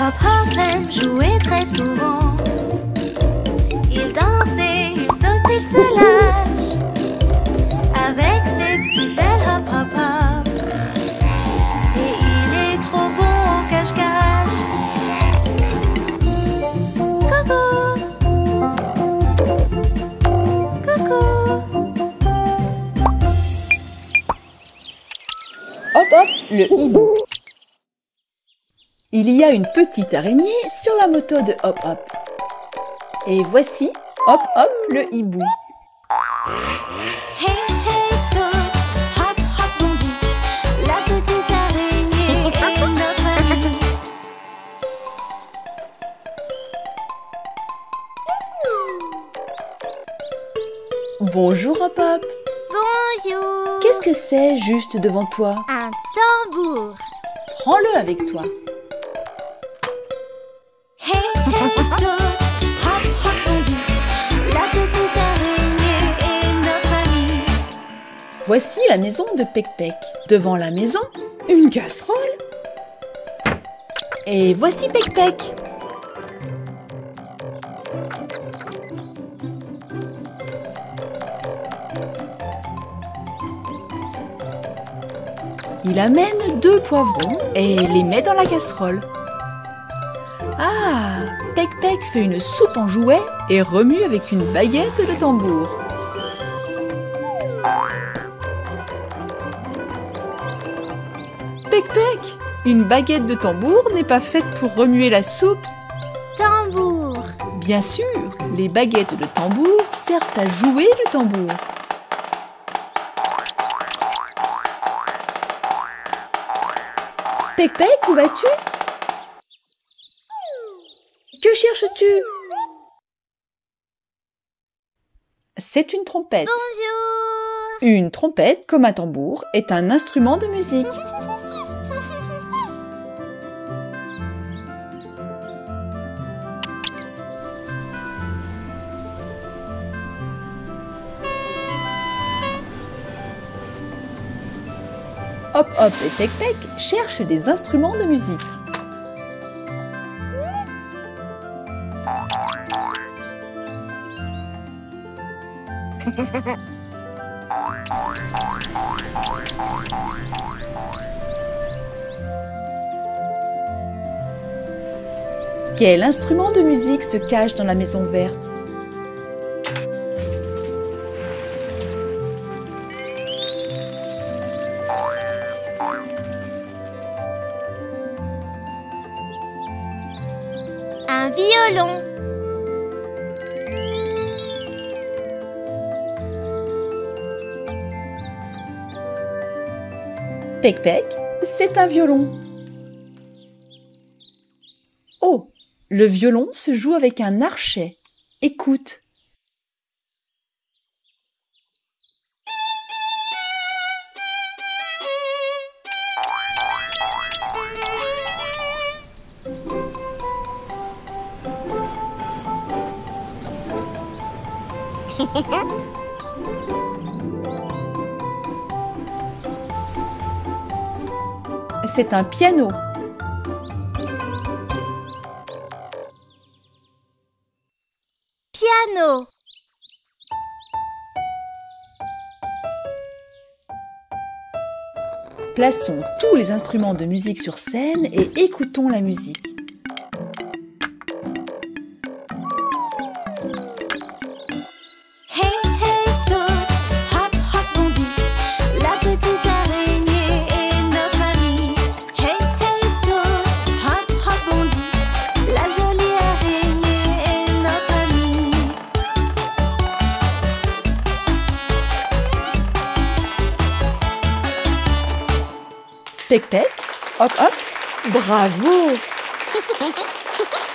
Hop Hop aime jouer très souvent. Il danse et il saute, il se lâche. Avec ses petites ailes, hop hop hop. Et il est trop bon au cache-cache. Coucou. Coucou. Hop hop, le hibou. Il y a une petite araignée sur la moto de Hop Hop. Et voici Hop Hop, le hibou. Hey hey saute, hop hop bondit. La petite araignée est notre amie. Bonjour Hop Hop. Bonjour Qu'est-ce que c'est juste devant toi? Un tambour Prends-le avec toi. Voici la maison de Pec. Devant la maison, une casserole. Et voici Pec. Il amène deux poivrons et les met dans la casserole. Pec fait une soupe en jouet et remue avec une baguette de tambour. Pec Pec Une baguette de tambour n'est pas faite pour remuer la soupe. Tambour Bien sûr, les baguettes de tambour servent à jouer du tambour. Pec Pec, où vas-tu? Que cherches-tu? C'est une trompette. Bonjour Une trompette, comme un tambour, est un instrument de musique. Hop Hop et Tec Tec cherchent des instruments de musique. Quel instrument de musique se cache dans la maison verte Un violon Pec Pec, c'est un violon. Oh, le violon se joue avec un archet. Écoute. C'est un piano. Piano Plaçons tous les instruments de musique sur scène et écoutons la musique. Pec Pec, hop hop, bravo